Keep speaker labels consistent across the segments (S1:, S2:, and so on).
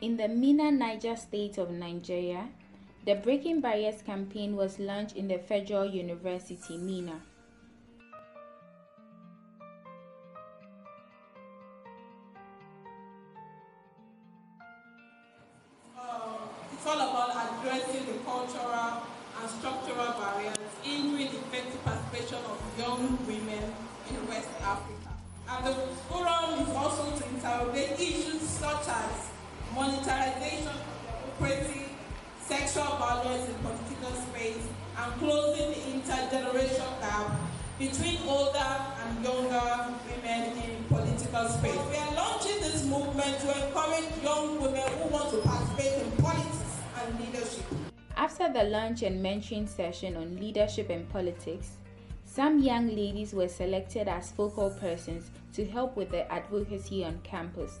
S1: In the Minna Niger state of Nigeria, the Breaking Barriers campaign was launched in the Federal University, Minna.
S2: Um, it's all about addressing the cultural and structural barriers in hindering effective participation of young women in West Africa. And the forum monetization of sexual violence in political space, and closing the intergenerational gap between older and younger women in political space. We are launching this movement to encourage young women who want to participate in politics and leadership.
S1: After the lunch and mentoring session on leadership and politics, some young ladies were selected as focal persons to help with the advocacy on campus.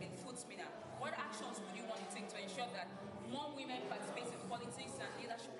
S1: in FUT Minna, what actions would you want to take to ensure that more women participate in politics and leadership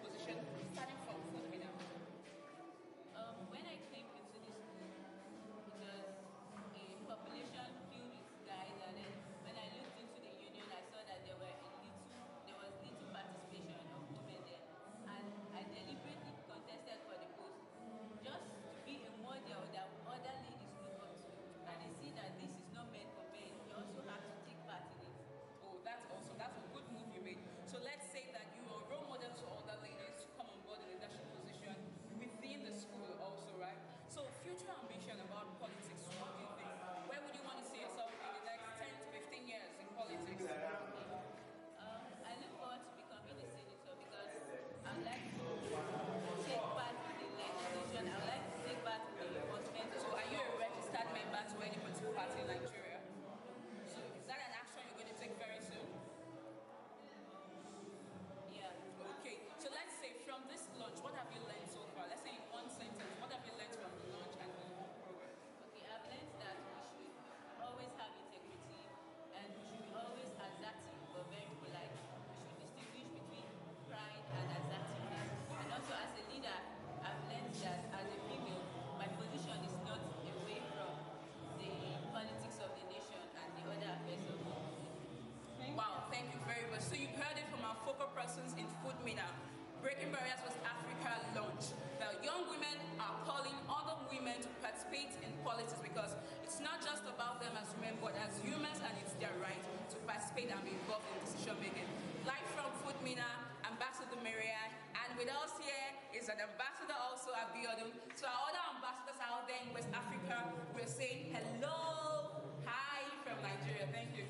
S2: Breaking Barriers West Africa launch. Now, young women are calling other women to participate in politics because it's not just about them as women, but as humans, and it's their right to participate and be involved in decision making. Live from FUT Minna, Ambassador Maria, and with us here is an ambassador also, Abiodun. So our other ambassadors out there in West Africa, we're saying hello, hi from Nigeria. Thank you.